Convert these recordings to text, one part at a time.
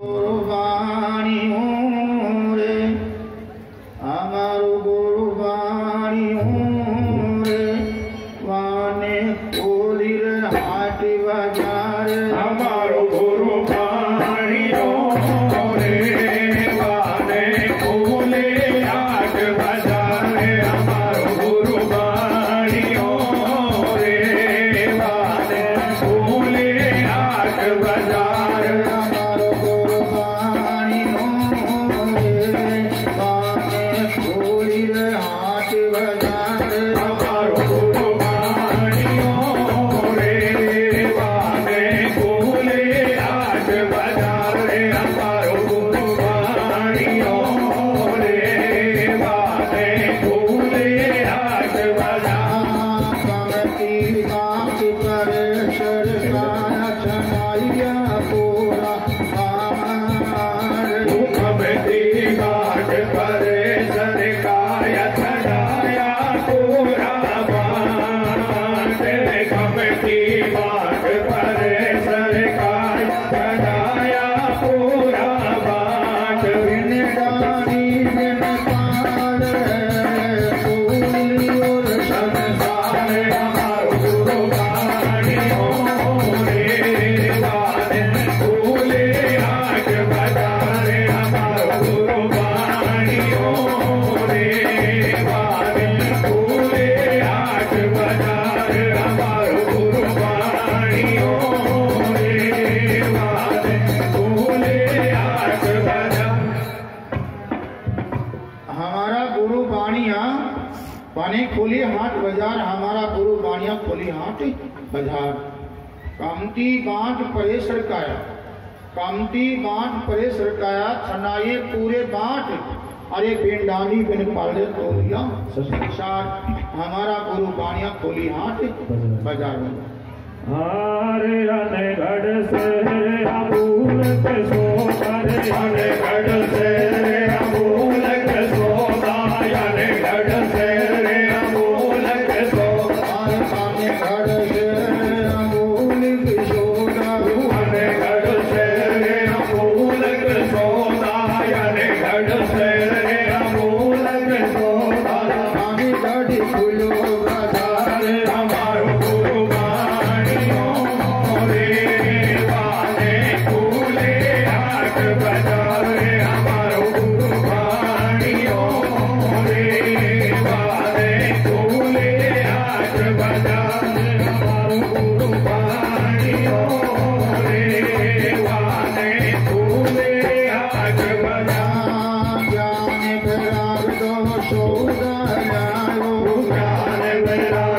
Oh, wow. कामती बांट परे सरकाया छनाए पूरे बांट। अरे पिंडानी बिन पाले तोलिया। सुशिक्षार हमारा गुरु बाणिया खोली हाथ। बाज़ार में। हरे हरे गढ़ से हरे अबूल के सो हरे हरे गढ़ से हरे अबूल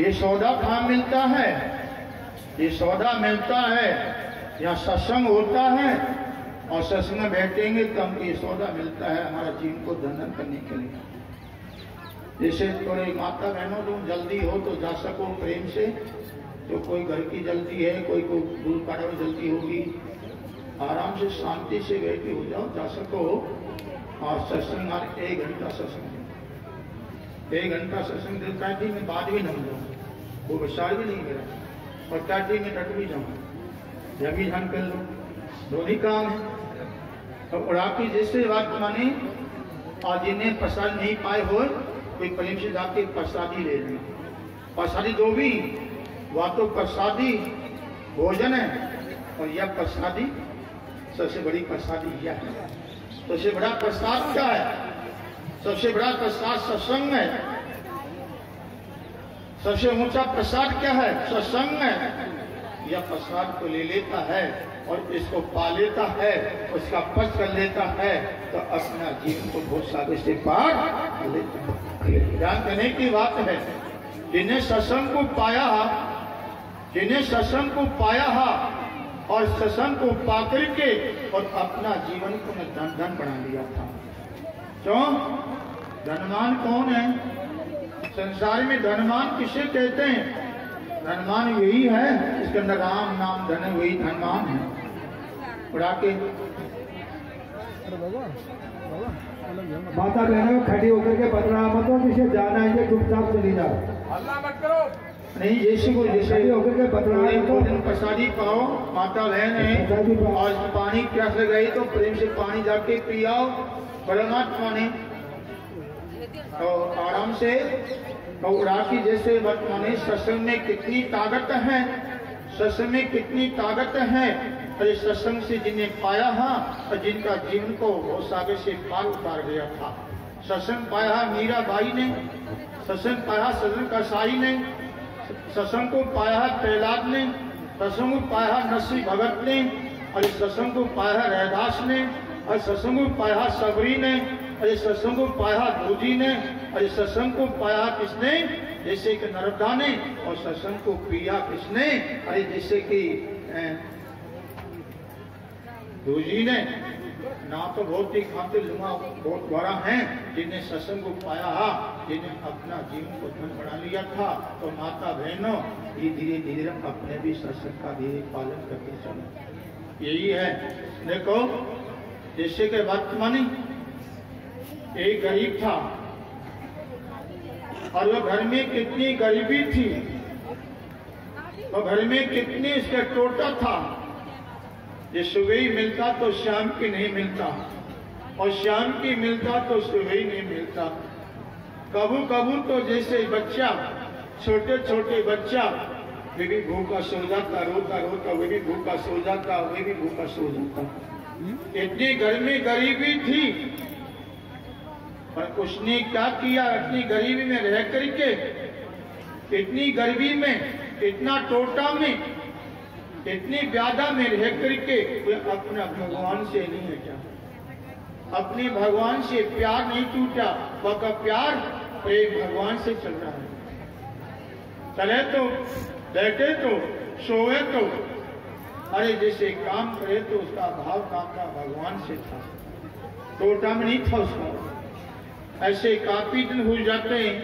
ये सौदा कहाँ मिलता है, ये सौदा मिलता है, यहाँ सत्संग होता है, और सत्संग में बैठेंगे तो हमको ये सौदा मिलता है हमारा जीवन को धंधन करने के लिए। जैसे थोड़े माता बहनों, तुम जल्दी हो तो जा सको प्रेम से तो कोई घर की जल्दी है, कोई को दूर काटा में जल्दी होगी। आराम से, शांति से बैठे हो जाओ, जा सको, और सत्संग एक घंटा सत्संग। एक घंटा सत्संग देता है कि मैं बाद भी नहीं जाऊँ वो विचार भी नहीं मेरा। और चाटी में डट भी जाऊँ यह भी ध्यान कर लो। दोनों काम है। तो उड़ा की जैसे बात माने और जिन्हें प्रसाद नहीं पाए हो कोई प्रेम से जाके प्रसादी ले लेना प्रसादी दो भी, वह तो प्रसादी भोजन है, और यह प्रसादी सबसे बड़ी प्रसादी यह है। सबसे बड़ा प्रसाद क्या है? सबसे बड़ा प्रसाद सत्संग है। सबसे ऊँचा प्रसाद क्या है? सत्संग है। यह प्रसाद को ले लेता है और इसको पा लेता है, उसका पच कर लेता है तो अपना जीवन को बहुत सारे से पार कर लेता ध्यान देने की बात है, जिन्हें सत्संग को पाया, जिन्हें सत्संग को पाया और सत्संग को पा करके और अपना जीवन को मैं धन धन बना लिया था। क्यों? धनवान कौन है? संसार में धनवान किसे कहते हैं? धनवान यही है इसके अंदर राम नाम धन वही धनवान है। उड़ा के माता बहनों खड़ी होकर के बदला मत हो जिसे जाना है चुपचाप चली जाओ। करो। नहीं जैसे को जैसे होकर के मत हो। भोजन प्रसादी पाओ माता बहन है। और पानी प्यास लगाई तो प्रेम से पानी जाके पियाओ परमात्मा ने। तो आराम से तो की जैसे वर्तमान सत्संग में कितनी ताकत है, सत्संग में कितनी ताकत है अरे सत्संग से जिन्हें पाया है और जिनका जीवन को वो सागर से पार उतार गया था। सत्संग पाया है मीराबाई ने, सत्संग पाया सदन कसाई ने, सत्संग को पाया है प्रहलाद ने, सत्संग को पाया है नरसिंह भगत ने इस सत्संग को पाया है रैदास ने, और सत्संग को पाया है सबरी ने इस सत्संग को पाया है दूजी ने इस सत्संग को पाया किसने? जैसे कि नर्मदा ने और सत्संग को पिया किसने? अरे जैसे कि अ, दूजी ने ना तो बहुत ही खातिर लुमा बहुत बड़ा है जिन्हें सत्संग को पाया जिन्हें अपना जीवन को धन बना लिया था। तो माता बहनों ये धीरे धीरे अपने भी सत्संग का धीरे पालन करते चलो। यही है। देखो जैसे के वर्तमान एक गरीब था। और वह घर में कितनी गरीबी थी। वह घर में कितनी इसका टोटा था। ये सुबह ही मिलता तो शाम की नहीं मिलता। और शाम की मिलता तो सुबह ही नहीं मिलता। कबू कबू तो जैसे बच्चा छोटे छोटे बच्चा, वे भी भूखा सो जाता, रोता रोता, वे भी भूखा सो जाता, वे भी भूखा सो जाता। इतनी गर्मी गरीबी थी। पर उसने क्या किया इतनी गरीबी में रह करके? इतनी गरीबी में, इतना टोटा में, इतनी व्यादा में रह करके वे अपना भगवान से नहीं हटा। अपने भगवान से प्यार नहीं टूटा, वह प्यार प्रेम भगवान से चल रहा है। चले तो बैठे तो सोए तो अरे जैसे काम करे तो उसका भाव काम का भगवान से था। टोटा में नहीं था उसका। ऐसे काफ़ी दिन हो जाते हैं।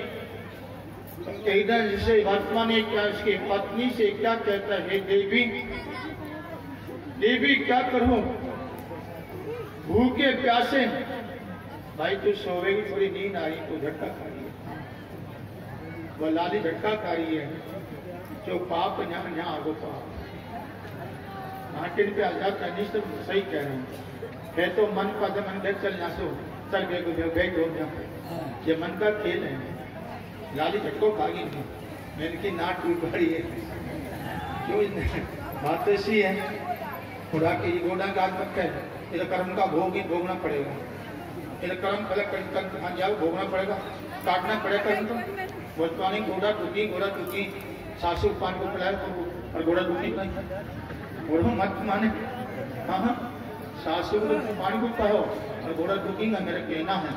एकदम जैसे वर्तमान क्या उसकी पत्नी से क्या कहता है देवी देवी, क्या करूँ? भूखे प्यासे भाई, तू सोवेगी थोड़ी नींद आ रही तो झटका खा रही है। वो लाली झटका खा रही है, जो पाप यहाँ यहाँ आगो पाप। मार्केट पे आज़ाद करनी तो सही कह रहे हैं। है तो मन का तो मन देख चल ना सो बैठ हो गया। ये मन का खेल है। झटको मैंने की टूट पड़ी है। क्यों बात तो ऐसी है। के गोडा का है? तो कर्म का भोग ही भोगना पड़ेगा। तो कर्म कर कहाँ जाओ, भोगना पड़ेगा। काटना पड़ेगा वर्तमान घोड़ा टूटी घोड़ा टूटी। सासू पान को पिलाया तो और घोड़ा टूटी नहीं। घोड़ा मत माने। हाँ हाँ। को पानी को कहो और घोड़ा टूटेगा मेरा कहना है।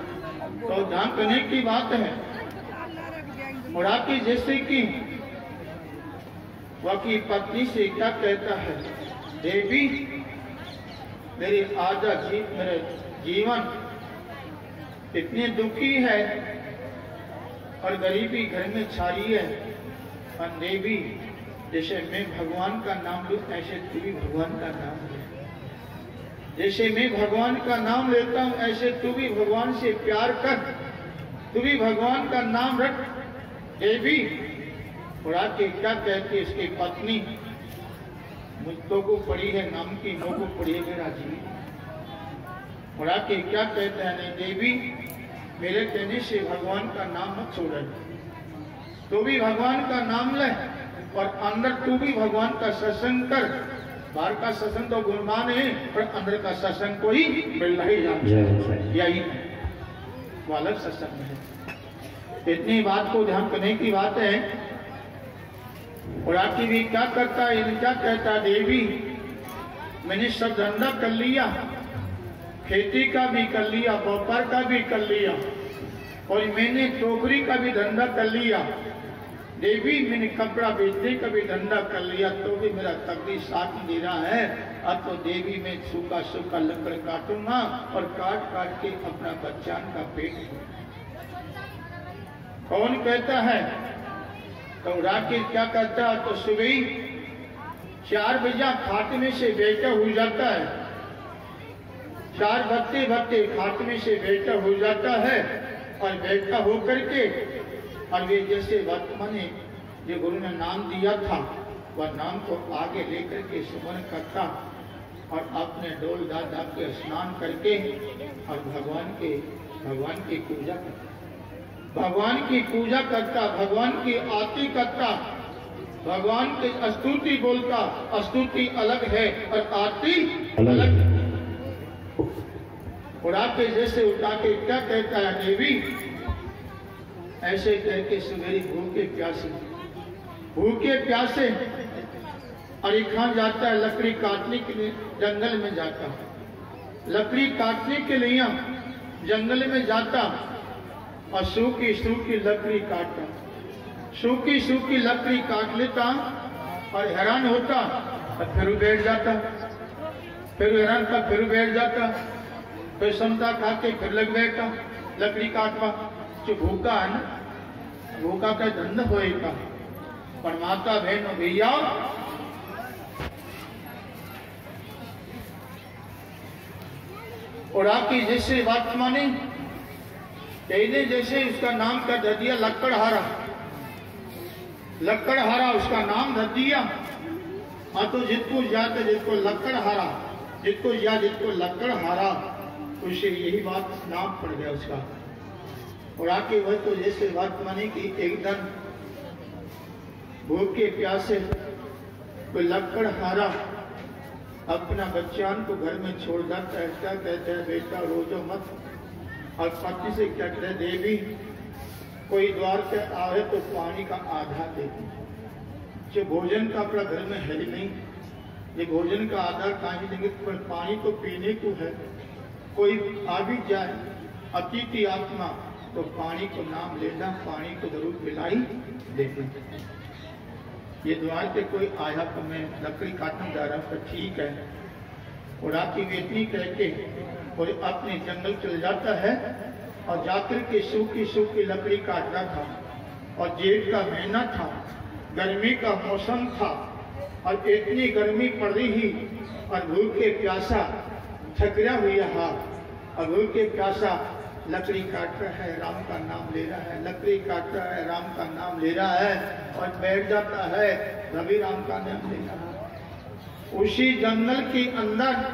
तो ध्यान करने की बात है। मुराकी जैसे कि वह की पत्नी से क्या कहता है, देवी, मेरी आजा जी, मेरे जीवन इतने दुखी है और गरीबी घर में छाई है। और देवी, जैसे मैं भगवान का नाम लू, ऐसे तू भी भगवान का नाम जैसे मैं भगवान का नाम लेता हूँ, ऐसे तू भी भगवान से प्यार कर। तू भी भगवान का नाम रख। देवी और के क्या कहती इसकी पत्नी? मुझको को पड़ी है नाम की नो को पड़ी है मेरा जी। और आके क्या कहते हैं देवी, मेरे कहने से भगवान का नाम मत छोड़। तू भी भगवान का नाम ले और अंदर तू भी भगवान का सत्संग कर। बाहर का सत्संग तो गुणमान है पर अंदर का सत्संग को ही मिलना ही। यही वो अलग सत्संग है। इतनी बात को ध्यान करने की बात है। और आपकी भी क्या करता है क्या कहता है देवी? मैंने सब धंधा कर लिया खेती का भी कर लिया व्यापार का भी कर लिया और मैंने टोकरी का भी धंधा कर लिया। देवी मैंने कपड़ा बेचने का भी धंधा कर लिया तो भी मेरा तकलीफ़ साथ दे रहा है। अब तो देवी मैं सूखा सूखा लकड़ काटूँगा और काट काट के अपना बच्चान का पेट कौन कहता है? तो राकेश क्या करता है? तो सुबह चार बजा खात्मे से बेटा हो जाता है। चार बत्ते बत्ते खात्मे से बेटा हो जाता है और बेटा होकर के और वे जैसे वर्तमान जो गुरु ने नाम दिया था वह नाम को आगे लेकर के सुमन करता और अपने डोल दादा के स्नान करके और भगवान के भगवान की पूजा करता। भगवान की पूजा करता भगवान की आरती करता भगवान की स्तुति बोलता स्तुति अलग है और आरती अलग है। उड़ा के जैसे उठा के क्या कहता है देवी ऐसे कह के सुमेरी भूखे प्यासे। भूखे प्यासे। एक खान जाता है लकड़ी काटने के लिए, जंगल में जाता। लकड़ी काटने के लिए जंगल में जाता और सूखी सूखी लकड़ी काटता। सूखी सूखी लकड़ी काट लेता और हैरान होता और फिर बैठ जाता। फिर हैरान था फिर बैठ जाता। फिर समता खा के फिर लग बैठा, लकड़ी काटवा। भूखा है ना, भूखा का धंधा होएगा पर माता बहन भैया। और आपकी जैसे बात माने, पहले जैसे उसका नाम कर दे दिया लक्कड़हारा लक्कड़हारा उसका नाम धर दिया हाँ तो जिसको याद है, जिसको लक्कड़हारा जिसको याद जिसको लक्कड़हारा उसे यही बात नाम पड़ गया उसका। और आके वह तो जैसे बात मानी कि एकदम भूखे प्यासे कोई लकड़ हारा अपना बच्चान को घर में छोड़ है। क्या कहते हैं, बेटा, रोजो मत। और पति से क्या कहते देवी, कोई द्वार से आए तो पानी का आधा दे जो भोजन का अपना घर में है ही नहीं, ये भोजन का आधार कहीं देंगे, पर पानी तो पीने को है। कोई आ भी जाए, अतिथि आत्मा तो पानी को नाम लेना, पानी को ज़रूर पिलाई देते ये द्वार पे कोई आया तो मैं लकड़ी काटने जा रहा तो ठीक है। और आपकी बेटी कह के और अपने जंगल चल जाता है, और जाकर के सूखी सूखी लकड़ी काट रहा था। और जेठ का महीना था, गर्मी का मौसम था, और इतनी गर्मी पड़ रही और भूखे प्यासा थकरा हुआ हाथ, और भूखे प्यासा लकड़ी काट रहा है, राम का नाम ले रहा है। लकड़ी काट रहा है, राम का नाम ले रहा है और बैठ जाता है। रवि राम का नाम ले रहा है। उसी जंगल के अंदर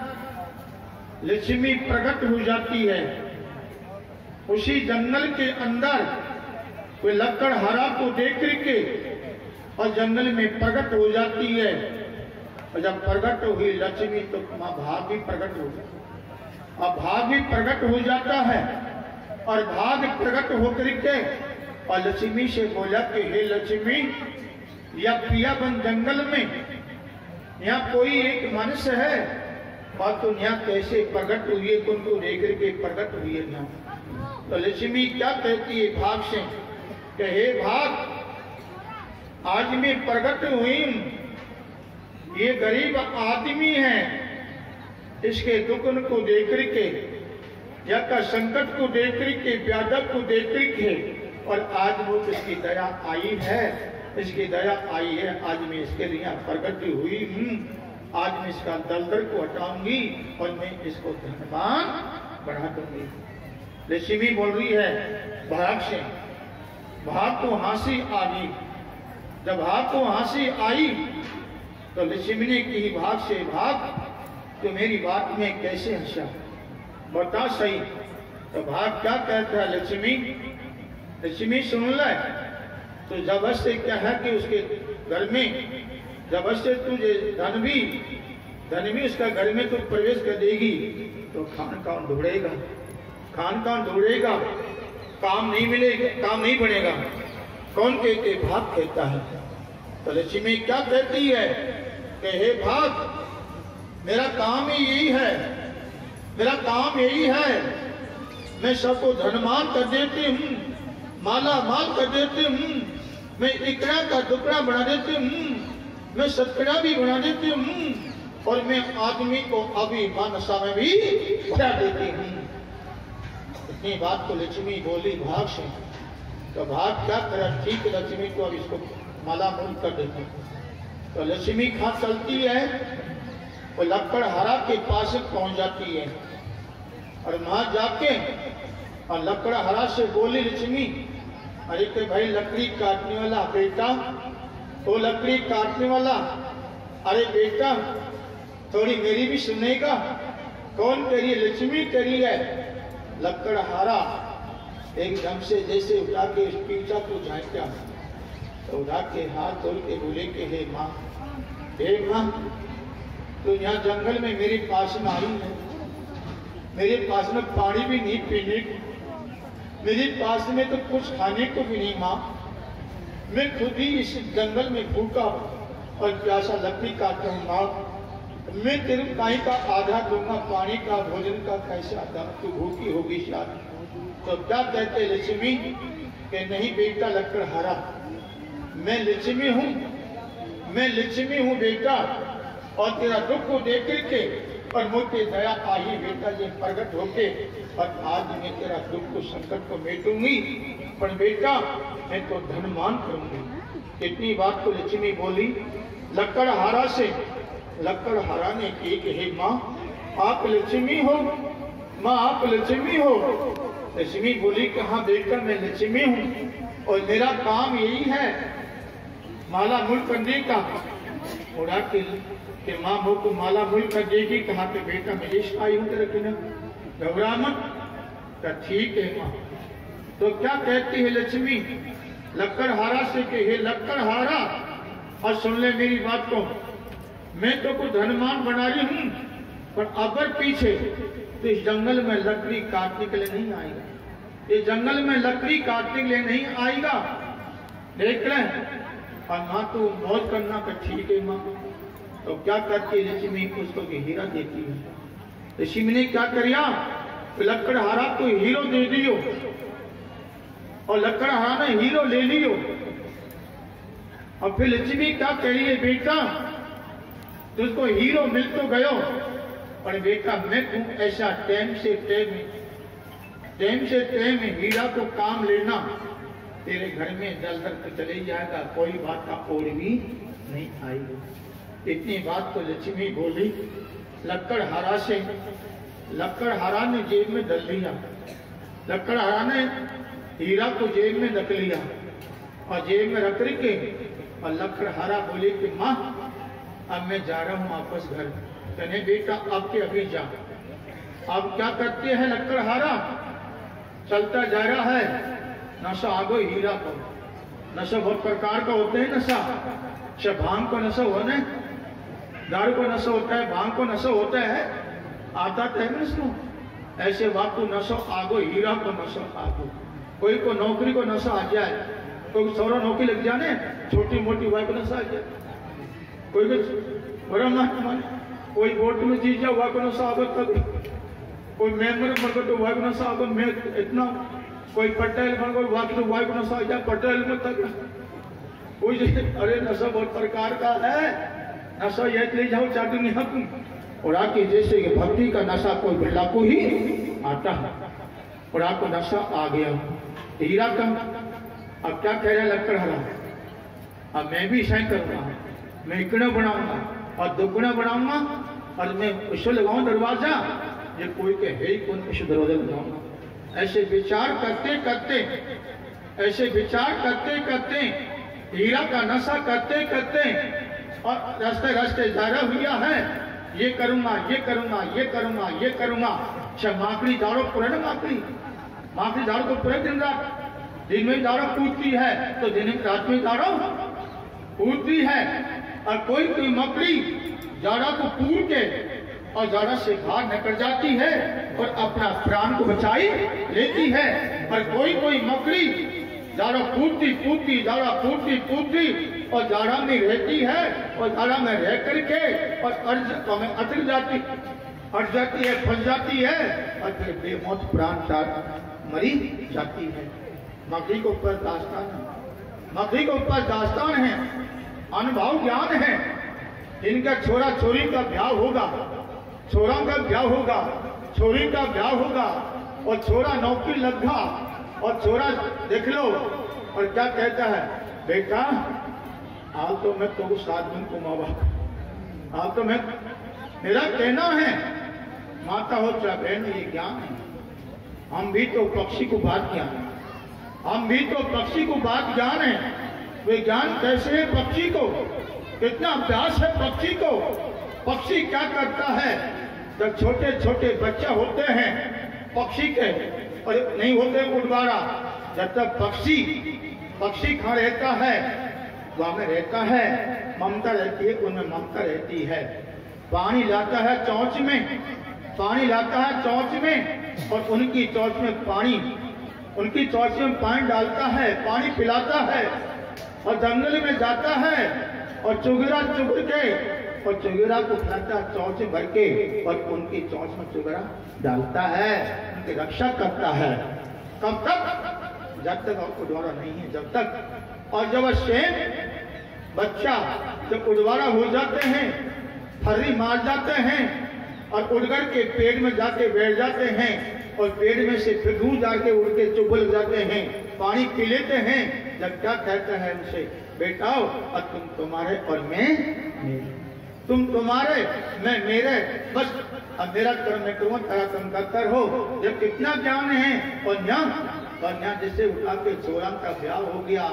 लक्ष्मी प्रकट हो जाती है। उसी जंगल के अंदर कोई लक्कड़ हरा को देख के और जंगल में प्रकट हो जाती है। और जब प्रकट हुई लक्ष्मी तो माँ भाग भी प्रकट हो जाती और भाग भी प्रकट हो जाता है। और भाग प्रकट होकर के और लक्ष्मी से बोला कि, हे लक्ष्मी, या पिया बन जंगल में यहाँ कोई एक मनुष्य है? और तो यहाँ कैसे प्रकट हुई है? तुमको देख के प्रकट हुई है यहाँ। तो लक्ष्मी क्या कहती है भाग से? कि, हे भाग, आज मैं प्रकट हुई ये गरीब आदमी है। इसके दुख को देख करके या का संकट को देख करके व्याधक को देख करके और आज वो इसकी दया आई है, इसकी दया आई है, आज मैं इसके लिए प्रगति हुई हूँ, आज मैं इसका दलदल को हटाऊँगी और मैं इसको धनवान बढ़ा दूँगी। लक्ष्मी बोल रही है, भाग से, भाग को हँसी आ गई जब भाग को हँसी आई तो लक्ष्मी ने की भाग से भाग तो मेरी बात में कैसे हंसा? बता सही। तो भाग क्या कहता है लक्ष्मी? लक्ष्मी सुन ले। तो जब से क्या है कि उसके घर में जब से तुझे धन भी धन भी उसका घर में तू प्रवेश कर देगी तो खान कौन ढूंढेगा? खान कान ढूंढेगा? काम नहीं मिलेगा, काम नहीं बनेगा। कौन कहते, भाग कहता है। तो लक्ष्मी क्या कहती है? कि हे भाग। मेरा काम ही यही है। मेरा काम यही है। मैं सबको धनमान कर देती हूँ, माला माल कर देती हूँ, मैं इकड़ा का टुकड़ा बना देती हूँ, मैं सतकड़ा भी बना देती हूँ और मैं आदमी को अभी मानसा में भी बढ़ा देती हूँ। इतनी बात तो लक्ष्मी बोली, भाग से। तो भाग क्या करा? ठीक लक्ष्मी को अब इसको माला मूल कर देती हूँ। तो लक्ष्मी खा चलती है वो लकड़हारा के पास पहुँच जाती है। और वहाँ जाके और लकड़हारा से बोली लक्ष्मी अरे के भाई लकड़ी काटने वाला, बेटा, वो लकड़ी काटने वाला, अरे बेटा, थोड़ी मेरी भी सुनेगा? कौन करी है लक्ष्मी करी है लकड़हारा एकदम से जैसे उठा के पीछा को झांका तो उठा के हाथ धोल के बोले के, हे माँ हे माँ तो यहाँ जंगल में मेरे पास में आई है। मेरे पास में पानी भी नहीं पीने को। मेरे पास में तो कुछ खाने को भी नहीं, माँ। मैं खुद ही इस जंगल में भूखा और प्यासा लकड़ी काटता हूँ, माँ। मैं तेरे काई का आधा दूँगा पानी का भोजन का कैसे आधा तू भूखी होगी शायद। तो क्या कहते लक्ष्मी कि नहीं बेटा लकड़ हरा? मैं लक्ष्मी हूँ। मैं लक्ष्मी हूँ बेटा। और तेरा दुख को देख करके और मुझे दया आई बेटा ये प्रकट होके और आज मैं तेरा दुख को संकट को मेटूँगी। पर बेटा, मैं तो धनमान करूँगी। इतनी बात तो लक्ष्मी बोली लकड़हारा से लकड़हारा ने की कि हे माँ, आप लक्ष्मी हो, माँ आप लक्ष्मी हो। लक्ष्मी बोली कि हाँ बेटा मैं लक्ष्मी हूँ? और मेरा काम यही है, माला मूल करने का। के कि माँ वो को माला मूल कर देगी कहा पे बेटा मैं इश्क आई हूँ तेरे किना घबरा मत तो ठीक है माँ। तो क्या कहती है लक्ष्मी? लक्कर हारा से कि, हे लक्कड़हारा और सुन ले मेरी बात को। मैं तो को धनमान बना रही हूँ, पर अगर पीछे तो इस जंगल में लकड़ी काटने के लिए नहीं आएगा। इस जंगल में लकड़ी काटने के लिए नहीं आएगा। देख रहे और माँ तो मौज करना का ठीक है माँ। तो क्या करती है लक्ष्मी उसको के हीरा देती है? लक्ष्मी ने क्या करिया? लकड़हारा को हीरो दे दियो। और लकड़हारा ने हीरो ले लियो। और फिर लक्ष्मी क्या करी है, बेटा? तुझको हीरो मिल तो गयो, पर बेटा मैं तू ऐसा टाइम से टाइम टाइम से टाइम हीरा को काम लेना, तेरे घर में जल दल तो चले जाएगा, कोई बात का और भी नहीं आएगी। इतनी बात तो लक्ष्मी बोली लक्कड़हारा से लक्कड़हारा ने जेब में डल लिया। लक्कड़हारा ने हीरा को जेब में रख लिया। और जेब में रख के और लक्कड़हारा बोले कि, माँ, अब मैं जा रहा हूँ वापस घर। कहने, बेटा अब के अभी जा। अब क्या करते हैं लक्कड़हारा चलता जा रहा है। नशा आगो हीरा को। नशा बहुत प्रकार का होते हैं नशा। भाँग को नशा हो ना? दारू को नशा होता है, भाँग को नशा होता है, आता तो है ना इसको ऐसे बात को नशो आगो, हीरा को नशो आगो। कोई को नौकरी को नशा आ जाए कोई सौरा नौकरी लग जाने, छोटी मोटी वाई को नशा आ जाए। कोई को बड़ा मार कोई वोट में जीत जाओ वह को नशा आगो तक कोई मेंबर बन गए तो वह को साहब मैं इतना। कोई पटेल बन गए वह तो को साहब पटेल में तक कोई अरे नशा बहुत प्रकार का है। नशा ये ले जाओ चाटू नहीं हक। और आके जैसे कि भक्ति का नशा कोई बिल्ला को ही आता है। और आपको नशा आ गया। हीरा का, अब क्या कह रहा लक्कड़ हरा अब मैं भी ऐसा करूँगा। मैं इकड़ा बनाऊँगा और दुगुना बनाऊँगा और मैं उसको लगाऊ दरवाज़ा। ये कोई के है ही कौन उसको दरवाज़ा लगाऊँगा? ऐसे विचार करते करते, ऐसे विचार करते करते, हीरा का नशा करते करते और रास्ते रास्ते जारा हुआ है। ये करूँगा ये करूँगा ये करूँगा ये करूँगा। अच्छा माकड़ी दाड़ो पूरे ना माकड़ी? माकड़ी दाड़ो तो पूरे दिन रात, दिन में दाड़ो कूदती है तो दिन रात में दाड़ो कूदती है। और कोई कोई मकड़ी जाड़ा को पूर के और जाड़ा से बाहर निकल जाती है और अपना प्राण को बचाई लेती है। पर कोई कोई मकड़ी जाड़ा कूदती कूदती जाड़ा कूदती कूदती और जाड़ा में रहती है और जाड़ा में रह करके और अर्ज़ तो में अटक जाती अट जाती है, फंस जाती है और फिर बेमौत प्राण साथ मरी जाती है। मकड़ी के ऊपर दास्तान है। मकड़ी के ऊपर दास्तान है। अनुभव ज्ञान है। इनका छोरा छोरी का ब्याह होगा, छोरा का ब्याह होगा, छोरी का ब्याह होगा और छोरा नौकरी लगा और छोरा देख लो और क्या कहता है, बेटा आज तो मैं तो सात दिन को माँ बाप आज तो मैं मेरा कहना है, माता हो चाहे बहन, ये ज्ञान है। हम भी तो पक्षी को बात ज्ञान है। हम भी तो पक्षी को बात ज्ञान है। वे ज्ञान कैसे है पक्षी को? कितना अभ्यास है पक्षी को? पक्षी क्या करता है? जब छोटे छोटे बच्चे होते हैं, पक्षी के और नहीं होते उड़वाड़ा जब तक पक्षी पक्षी खा रहता है वहाँ में रहता है, ममता रहती है, उनमें ममता रहती है। पानी लाता है चौंच में, पानी लाता है चौंच में, और उनकी चौंच में पानी, उनकी चौंच में पानी डालता है, पानी पिलाता है, और जंगल में जाता है, और चुगरा चुग के, और चुगरा को खिलाता है चौंच भर के, और उनकी चौंच में चुगरा डालता है, उनकी रक्षा करता है। कब तक? जब तक आपको द्वारा नहीं है, जब तक और जब शेर, बच्चा जब उड़वाड़ा हो जाते हैं फर्री मार जाते हैं, और उड़कर के पेड़ में जाके बैठ जाते हैं, और पेड़ में से फिर जाके उड़ के चुभल जाते हैं, पानी पी लेते हैं, जब क्या कहता है उनसे बेटाओ और तुम तुम्हारे और मैं। तुम तुम्हारे, मैं मेरे बस, अब मेरा कर्म मैं करूँ तेरा कर्म करता रहो जब कितना ज्ञान है, और न्याय और न्याय जिससे उठा के छोरा का ब्याह हो गया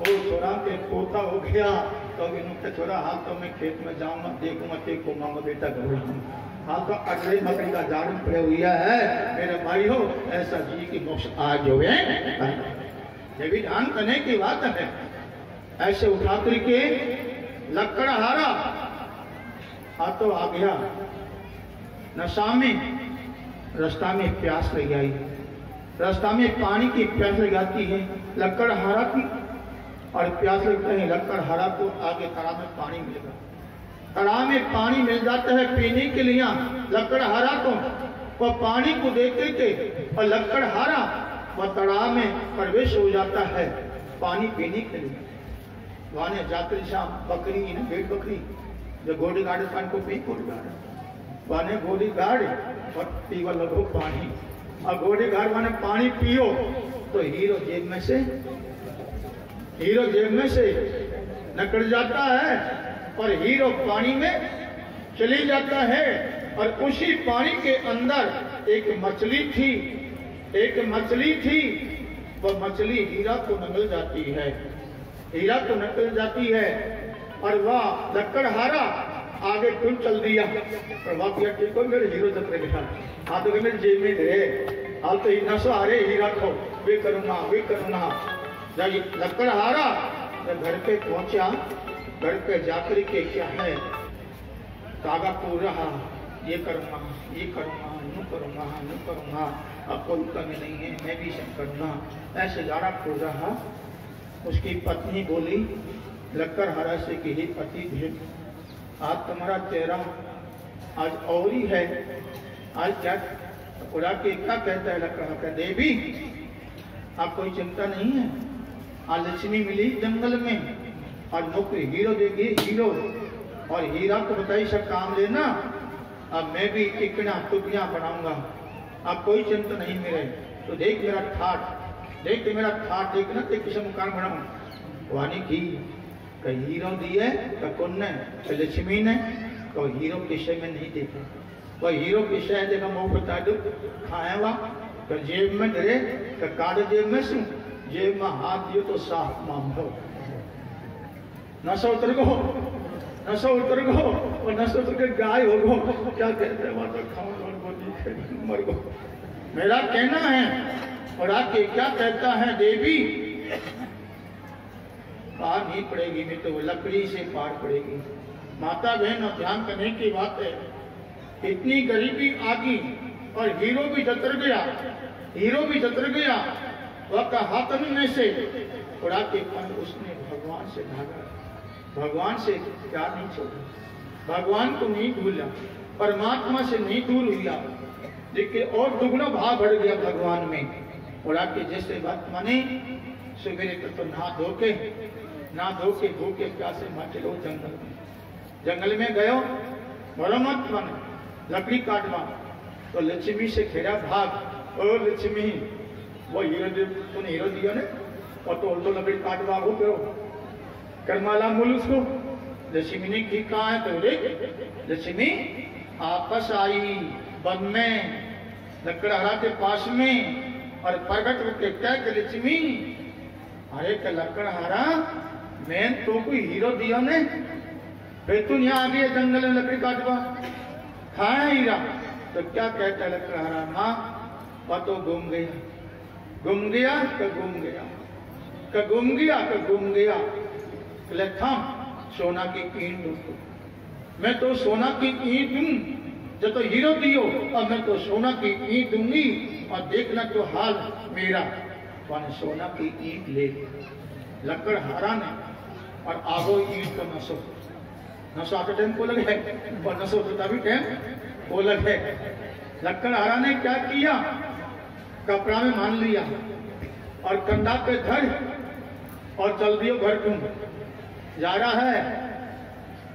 वो छोरा के पोता हो गया तो नुकते छोरा हाथ तो मैं खेत में जाऊँगा देखूँगा देखो मांगा बेटा घर हाथ तो अगले मकड़ी का झाड़ पड़े हुआ है, मेरे भाई हो ऐसा जी की मोक्ष आज है ये भी ध्यान करने की बात है। ऐसे उठा करके लकड़ हारा, हाथ तो आ गया। नशा में, रास्ता में प्यास लग आई रास्ता में पानी की प्यास लगाती है। लकड़ हारा की और प्यास कहीं है हरा तो आगे तालाब में पानी मिलेगा। तालाब में पानी मिल जाता है पीने के लिए। लकड़ हरा को वह पानी को देख के और लकड़ हरा वह तालाब में प्रवेश हो जाता है पानी पीने के लिए। वहाँ जाकर शाम बकरी न भेड़ बकरी, जो घोड़ी गाड़े पानी को पी गाड़ी। वाने घोड़ी गाड़े और पीवा लगो पानी। और घोड़ी गाड़ी वाने पानी पियो तो हीरो जेब में से हीरो जेब में से निकल जाता है और हीरो पानी में चली जाता है और उसी पानी के अंदर एक मछली थी, एक मछली थी, वह मछली हीरा को निकल जाती है, हीरा को निकल जाती है और वह लक्कड़ हारा आगे क्यों चल दिया? वह किया ठीक हो मेरे हीरो जब गया हाँ तो मेरे जेब में रहे हाल तो नशा रहे हीरा को, वे करूँगा वे करूँगा जब लक्कड़ हारा मैं घर पे पहुँचा, घर पे जाकर के क्या है? कागा पूर रहा, ये करूँगा ये करूँगा यूँ करूँगा यूँ करूँगा अब कोई कमी नहीं है, मैं भी सब करूँगा ऐसे गाड़ा पूर रहा, उसकी पत्नी बोली, लक्कड़ हरा से कि ही पति भेद आज तुम्हारा चेहरा आज और ही है। आज क्या उड़ा के क्या कहता है लकड़ा का देवी? आप कोई चिंता नहीं है? आज लक्ष्मी मिली जंगल में। और नौकरी हीरो देगी हीरो। और हीरा को बताई सब काम लेना। अब मैं भी इकना टुकड़ियाँ बनाऊँगा। अब कोई चिंता नहीं मेरे तो देख मेरा ठाट देख मेरा ठाट देखना ते किसी मकान बनाऊँ? वानी की का हीरो दिए का कौन ने? का लक्ष्मी ने। तो हीरो किसे में नहीं देखा। वह हीरो है, देखा मुँह बता दो। खाए तो जेब में का कार्ड जेब में सु। जेब में हाथ तो साफ़ मामलो नशा उतर गो, नशा उतर गो, और नशा उतर के गाय हो गो। क्या कहते हैं वहाँ तो खाओ मर गो। मेरा कहना है, और आके क्या कहता है, देवी? पार नहीं पड़ेगी, नहीं तो लकड़ी से पार पड़ेगी। माता, बहन और ध्यान करने की बात है, इतनी गरीबी आ गई और हीरो भी जतर गया, हीरो भी जतर गया वह का हाथन में से। उड़ा के पर उसने भगवान से भागा। भगवान से प्यार नहीं छोड़ा। भगवान को नहीं भूला। परमात्मा से नहीं दूर हुआ। देखिए और दुगना भाव बढ़ गया भगवान में। उड़ा के जैसे बात माने सवेरे तक तो नहा धोके ना धो के भूखे प्यासे माँ चलो जंगल में। जंगल में गयो बड़ो मत मन, लकड़ी काटवा। तो लक्ष्मी से खेरा भाग, ओ लक्ष्मी। वो ने और तो तो हो लक्ष्मी ने कहा है तो लक्ष्मी, आपस आई वन में लकड़हारा के पास में, और क्या कि, लक्ष्मी, अरे लकड़हारा मैं तो कोई हीरो दिया ने फिर तू यहाँ आ गई है जंगल में लकड़ी काटवा खाया हीरा? तो क्या कहता है लकड़हारा माँ, पतो गुम गया। गुम गया का गुम गया? का गुम गया का गुम गया? बोले सोना की ईंट मैं तो सोना की ईंट दूँ जब तो हीरो दियो अब मैं तो सोना की ईंट दूँगी, और देखना तो हाल मेरा। मैंने सोना की ईंट ले। लकड़ हारा ने, और आगो ईंट का नसो। नसो आते टाइम को लगे, और नसो तो तभी टाइम को लगे। लकड़ हारा ने क्या किया? कपड़ा में मान लिया और कंधा पे धर और चल दियो घर तुम। जा रहा है।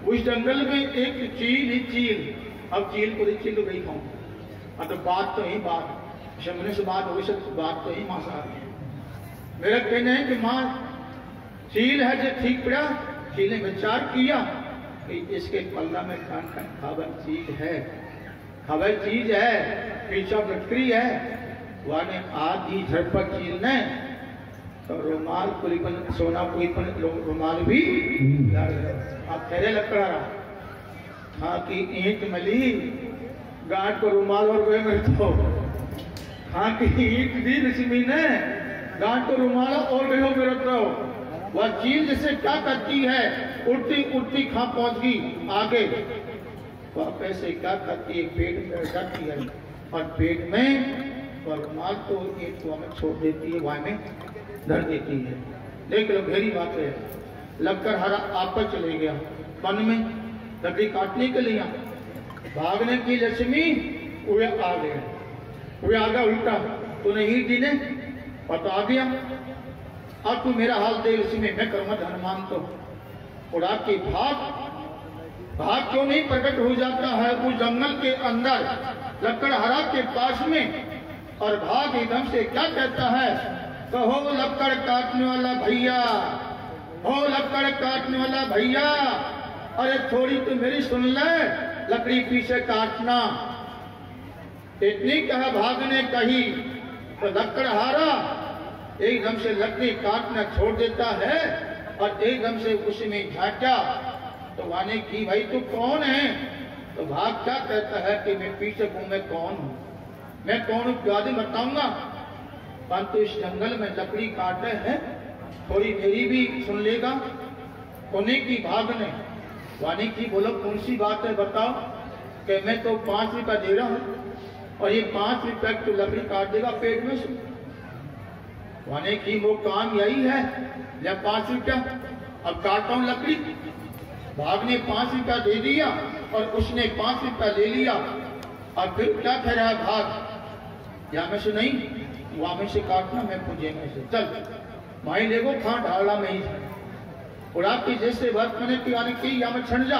उस जंगल में एक चील, ही चील। अब चील को चील गई खाऊं अब तो बात तो ही बात शमने से बात हो सकती बात तो ही मासा मेरा कहना है कि माँ, चील है जो ठीक पड़ा, चील ने विचार किया, कि इसके पल्ला में कान कान खाबर चीज़ है। खाबर चीज़ है, पीछा बटकरी है। वाने झटपट चील ने तो रुमाल पुली पन सोना पुली पन रुमाल भी आप तेरे लकड़ा रहा हाँ। की ईंट मली गांठ को रुमाल और गए मेरे तो हाँ की ईंट दी लक्ष्मी ने गांठ को रुमाल और गए हो मेरे तो वह चील जैसे क्या करती है, उड़ती उड़ती खा पहुँच गई आगे। वह पैसे क्या करती है, पेट में जाती है। और पेट में वह रुमाल तो एक को हमें छोड़ देती है, वहाँ में धर देती है। देख लो, गहरी बात है। लगकर हरा आपस चले गया। वन में लकड़ी काटने के लिए भागने की लक्ष्मी वे आ गए। वे आ गया उल्टा। तूने ही दी ने और तो आ गया अब तू मेरा हाल दे लक्ष्मी मैं करूँगा हनुमान तो उड़ा के भाग भाग क्यों नहीं प्रकट हो जाता है? उस जंगल के अंदर लकड़हरा के पास में और भाग एकदम से क्या कहता है? कहो लकड़ काटने वाला भैया। हो लकड़ काटने वाला भैया। अरे, थोड़ी तो मेरी सुन ले, लकड़ी पीछे काटना। इतनी कहा भागने कही तो लकड़ हारा। एकदम से लकड़ी काटना छोड़ देता है और एकदम से उसी में झांका। तो वाने की, भाई, तू कौन है? तो भाग क्या कहता है कि मैं पीछे हूँ, मैं कौन हूँ? मैं कौन हूँ बताऊँगा? परंतु इस जंगल में लकड़ी काट रहे हैं थोड़ी मेरी भी सुन लेगा? कोने की भागने वानी की बोलो कौन सी बात है बताओ? कि मैं तो पाँच रुपया दे रहा हूँ, और ये पाँच रुपया तो लकड़ी काट देगा पेट में से। वाने की वो काम यही है या पाँच रुपया, अब काटता हूँ लकड़ी। भाग ने पाँच रुपया दे दिया, और उसने पाँच रुपया ले लिया। और फिर क्या कह रहा है भाग? या में से नहीं, वहाँ में से काटना मैं पूजे में से चल वहीं लेगो खा ढाला में ही और आपकी जैसे बात मैंने आने की या में छन जा।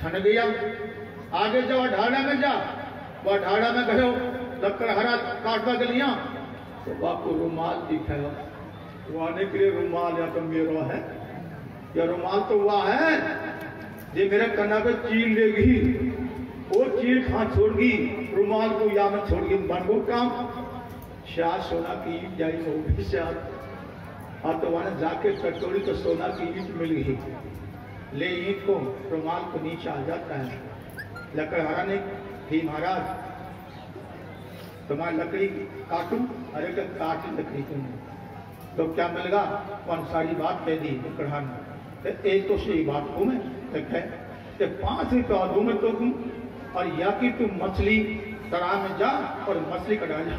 छन गया। आगे जाओ ढाला में जा। वह ढाला में गयो लक्कड़ हरा काटवा के लिया। तो बापू रुमाल दिखाया वो आने के लिए रुमाल या तो मेरा है, या रुमाल तो वह है। जे मेरे कन्ना पे चील लेगी वो चील खा छोड़गी, रुमाल को या में छोड़गी बन गो काम। शाह सोना की ईट जाई होगी शाह और तो जाके कटोरी तो सोना की ईट मिल गई। ले ईट को, रुमाल को नीचे आ जाता है। लकड़हारा ने ही महाराज, तुम्हारी लकड़ी काटू? अरे का काट लकड़ी तुमने। तो क्या मिलेगा कौन सारी बात कह दी लकड़हार ने तो एक तो सही बात को मैं देखे कि पाँच रुपया दू मैं तो तुम और या कि तुम मछली तरा में जा और मछली कटा जा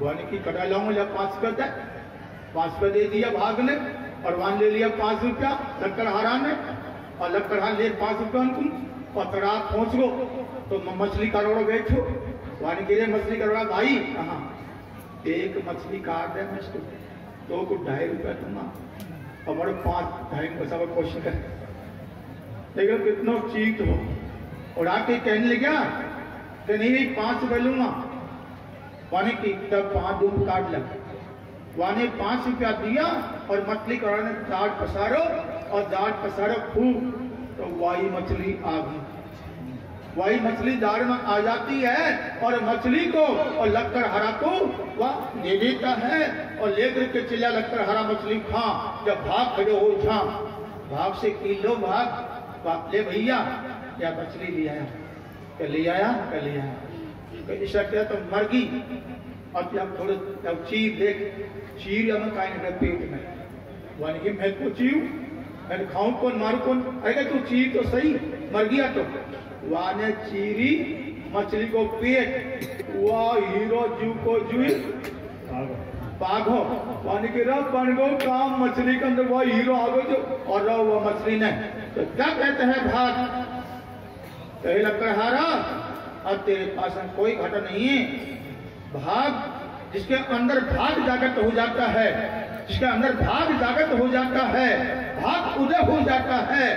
वाने की कटा लाऊँगा या पाँच रुपया दे। पाँच रुपया दे दिया भाग ने और वहाँ ले लिया पाँच रुपया लकड़हारा ने। और लकड़हार ले पाँच रुपया तुम और तरा पहुँच गो। तो मछली करोड़ो बैठो। वाने गिरे मछली करोड़ा भाई। कहा एक मछली काट दे मैं तो को ढाई रुपया दूँगा। और बड़े पाँच, ढाई पैसा का क्वेश्चन कर। लेकिन कितना चीट हो। और आके कहने लगा कि नहीं नहीं, पाँच रुपये लूँगा। वाने की तब पाँच दो काट लग। वाने पाँच रुपया दिया और मछली कराने दाढ़ पसारो और दाढ़ पसारो खूब। तो वाई मछली आ गई। वही मछली दार में आ जाती है और मछली को और लक्कड़ हरा को वह ले देता है और लेकर के चिल्ला लक्कड़ हरा मछली खा। जब भाग खड़े हो जा। भाग से किलो भाग। ले भैया या मछली ले आया क्या ले आया क्या ले आया। तो ऐसा क्या तो मर गई। और जब थोड़े जब चीर देख। चीर या मैं काहे नहीं पेट में। वानी कि मैं को चीर, मैं खाऊं कौन, मारू कौन? अरे तू चीर तो सही, मर गया तो। वाने चीरी मछली को पेट, वह हीरो जू को जुई पागो। वाने के रब बन गो काम मछली के अंदर, वह हीरो आ आगो जो, और रहो वह मछली नहीं। तो क्या कहते हैं भाग? कहे लकड़हारा अब तेरे पास में कोई घटा नहीं है। भाग जिसके अंदर भाग जागृत हो जाता है जिसके अंदर भाग जागृत हो जाता है भाग उदय हो जाता है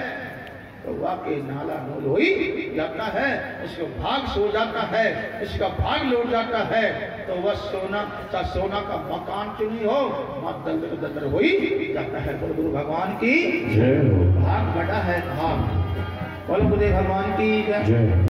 तो वाकई नाला नूल हो ही जाता है इसका भाग सो जाता है इसका भाग लौट जाता है तो वह सोना चा सोना का मकान क्यों नहीं हो वहाँ दलदल दलदल हो ही जाता है। गुरु भगवान की जय हो। भाग बड़ा है भाग। बोलो गुरुदेव भगवान की जय